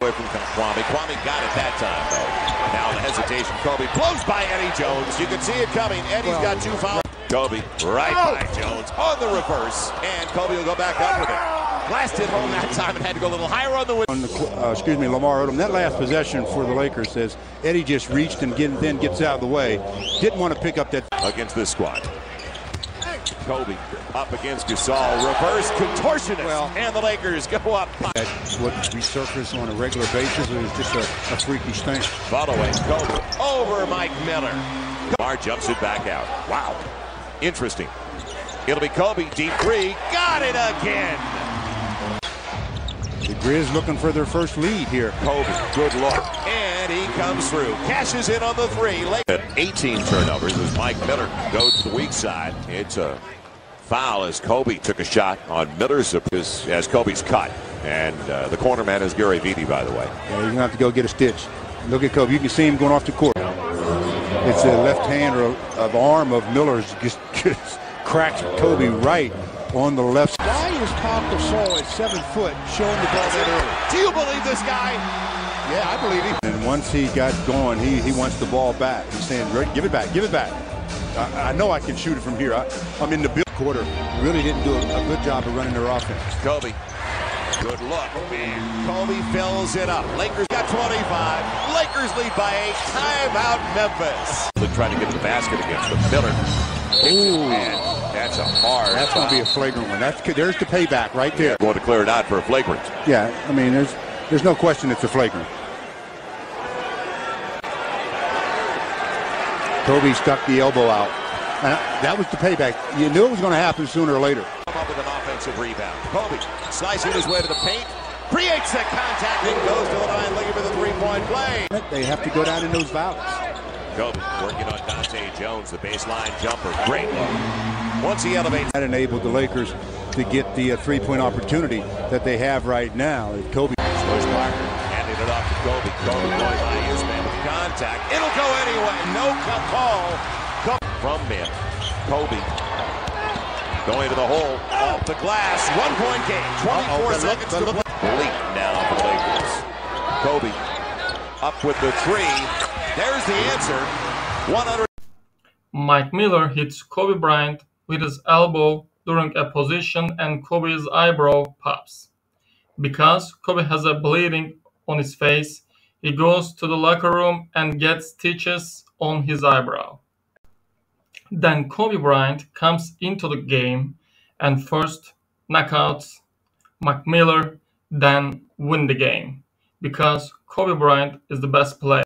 away from Kwame. Kwame got it that time, though. Now the hesitation. Kobe blows by Eddie Jones. You can see it coming. Eddie's Well- got two fouls. Kobe right by Jones on the reverse. And Kobe will go back up with it. Blasted home that time and had to go a little higher on the win. Uh, excuse me, Lamar Odom. That last possession for the Lakers says Eddie just reached and get, then gets out of the way. Didn't want to pick up that. against this squad. Kobe up against Gasol. Reverse contortionist. Well- and the Lakers go up. That wouldn't resurface on a regular basis. It was just a, a freakish thing. Following Kobe over Mike Miller. Lamar jumps it back out. Wow. Interesting. It'll be Kobe. Deep three. Got it again. The Grizz looking for their first lead here. Kobe. Good look. And he comes through. Cashes in on the three. Lake- At 18 turnovers as Mike Miller goes to the weak side. It's a foul as Kobe took a shot on Miller's as, as Kobe's cut. And uh, the corner man is Gary Vitti, by the way. Yeah, he's gonna have to go get a stitch. Look at Kobe. You can see him going off the court. It's the left hand or of arm of Miller's just, just cracks Kobe right on the left. Side. Why is Pau Gasol at seven foot showing the ball that early? Do you believe this guy? Early? Yeah, I believe him. And once he got going, he he wants the ball back. He's saying, "Ready, give it back, give it back." I, I know I can shoot it from here. I, I'm in the build quarter. Really didn't do a, a good job of running their offense. Kobe. Good look. And Kobe fills it up. Lakers got 25. Lakers lead by eight. Timeout Memphis. They're trying to get to the basket against them. Miller. Ooh. And that's a hard. That's going to be a flagrant one. That's there's the payback right there. Going to clear it out for a flagrant. Yeah, I mean, there's there's no question it's a flagrant. Kobe stuck the elbow out. And that was the payback. You knew it was going to happen sooner or later. Come up with an offensive rebound. Kobe slicing his way to the paint. Creates the contact and goes to the line looking for the three-point play. They have to go down in those valleys. Kobe working on Dahntay Jones, the baseline jumper. Great look. Once he elevates. That enabled the Lakers to get the uh, three-point opportunity that they have right now. Kobe. Smush Parker handing it off to Kobe. Kobe going by his man contact. It'll go anyway. No call. Kobe from mid. Kobe going to the hole. Off the glass. One point game. 24 Uh-oh, but look- seconds but to look- play. Leap now for the Lakers. Kobe up with the three. There's the answer. 100. Mike Miller hits Kobe Bryant with his elbow during a position and Kobe's eyebrow pops. Because Kobe has a bleeding on his face, he goes to the locker room and gets stitches on his eyebrow. Then Kobe Bryant comes into the game and first knockouts Mike Miller, then win the game. Because Kobe Bryant is the best player.